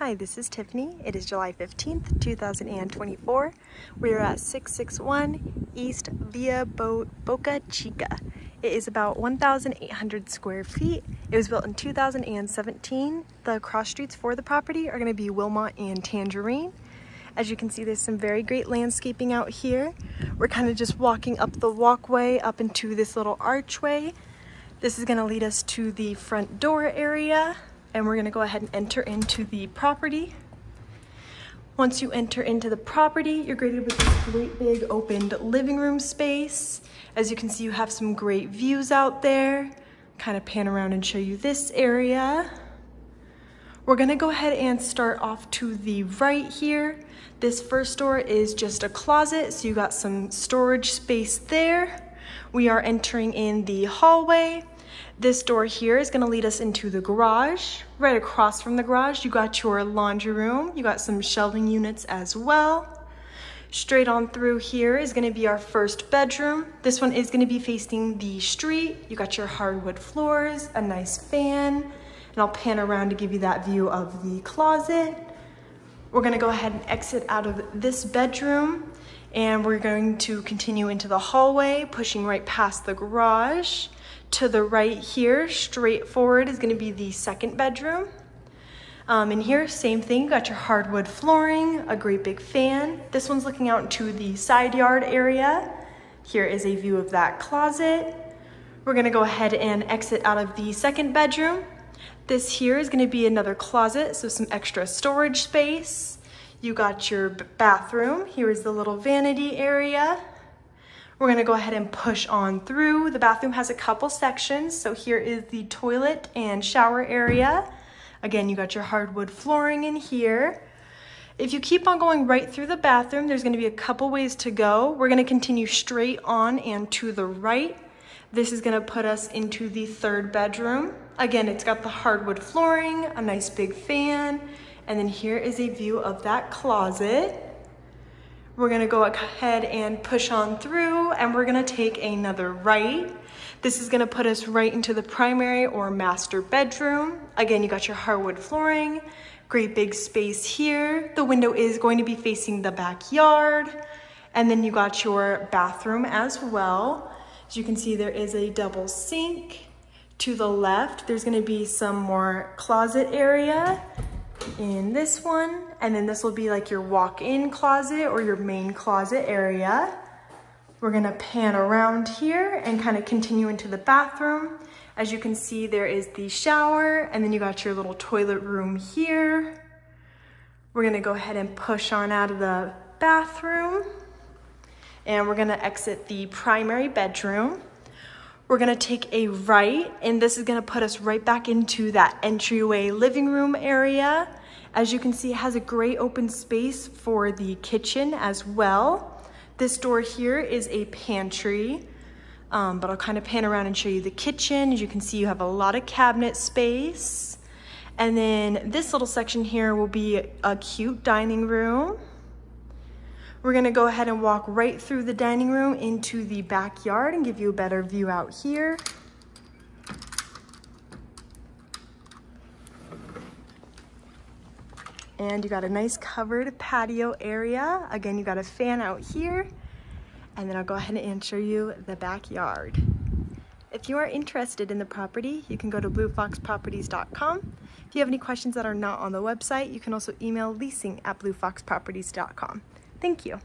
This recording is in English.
Hi, this is Tiffany. It is July 15th, 2024. We are at 661 East Via Bo Boca Chica. It is about 1,800 square feet. It was built in 2017. The cross streets for the property are going to be Wilmot and Tangerine. As you can see, there's some very great landscaping out here. We're kind of just walking up the walkway up into this little archway. This is going to lead us to the front door area and we're gonna go ahead and enter into the property. Once you enter into the property, you're greeted with this great big opened living room space. As you can see, you have some great views out there. Kind of pan around and show you this area. We're gonna go ahead and start off to the right here. This first door is just a closet, so you got some storage space there. We are entering in the hallway. This door here is gonna lead us into the garage. Right across from the garage, you got your laundry room. You got some shelving units as well. Straight on through here is gonna be our first bedroom. This one is gonna be facing the street. You got your hardwood floors, a nice fan, and I'll pan around to give you that view of the closet. We're gonna go ahead and exit out of this bedroom and we're going to continue into the hallway, pushing right past the garage. To the right here, straight forward, is gonna be the second bedroom. Um, in here, same thing, got your hardwood flooring, a great big fan. This one's looking out into the side yard area. Here is a view of that closet. We're gonna go ahead and exit out of the second bedroom. This here is gonna be another closet, so some extra storage space. You got your bathroom. Here is the little vanity area. We're gonna go ahead and push on through. The bathroom has a couple sections. So here is the toilet and shower area. Again, you got your hardwood flooring in here. If you keep on going right through the bathroom, there's gonna be a couple ways to go. We're gonna continue straight on and to the right. This is gonna put us into the third bedroom. Again, it's got the hardwood flooring, a nice big fan, and then here is a view of that closet. We're gonna go ahead and push on through and we're gonna take another right. This is gonna put us right into the primary or master bedroom. Again, you got your hardwood flooring, great big space here. The window is going to be facing the backyard. And then you got your bathroom as well. As you can see, there is a double sink. To the left, there's gonna be some more closet area in this one. And then this will be like your walk-in closet or your main closet area. We're gonna pan around here and kind of continue into the bathroom. As you can see, there is the shower and then you got your little toilet room here. We're gonna go ahead and push on out of the bathroom and we're gonna exit the primary bedroom. We're gonna take a right and this is gonna put us right back into that entryway living room area. As you can see, it has a great open space for the kitchen as well. This door here is a pantry, um, but I'll kind of pan around and show you the kitchen. As you can see, you have a lot of cabinet space. And then this little section here will be a cute dining room. We're gonna go ahead and walk right through the dining room into the backyard and give you a better view out here. And you got a nice covered patio area. Again, you got a fan out here. And then I'll go ahead and show you the backyard. If you are interested in the property, you can go to bluefoxproperties.com. If you have any questions that are not on the website, you can also email leasing at bluefoxproperties.com. Thank you.